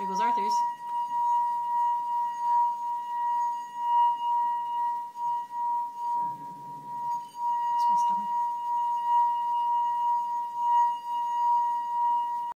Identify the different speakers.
Speaker 1: There goes Arthur's.